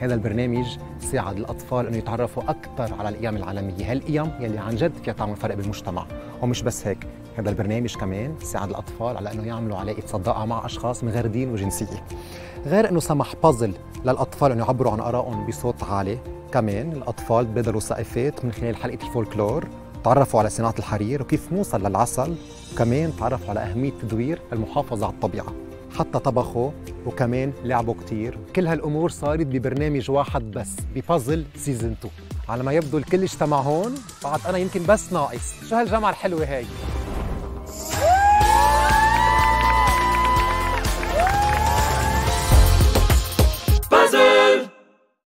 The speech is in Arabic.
هذا البرنامج ساعد الأطفال انه يتعرفوا أكثر على القيم العالمية. هالقيم يلي عن جد فيها تعمل فرق بالمجتمع؟ ومش بس هيك هذا البرنامج كمان ساعد الأطفال على إنه يعملوا علاقة صداقة مع أشخاص من غير دين وجنسية. غير إنه سمح بازل للأطفال إنه يعبروا عن آرائهم بصوت عالي كمان الأطفال تبادلوا ثقافات من خلال حلقة الفولكلور تعرفوا على صناعة الحرير وكيف نوصل للعسل وكمان تعرفوا على أهمية تدوير المحافظة على الطبيعة. حتى طبخوا وكمان لعبوا كتير. كل هالأمور صارت ببرنامج واحد بس ببازل سيزون 2 على ما يبدو الكل اجتمع هون. بعد أنا يمكن بس ناقص. شو هالجمعة الحلوة هاي؟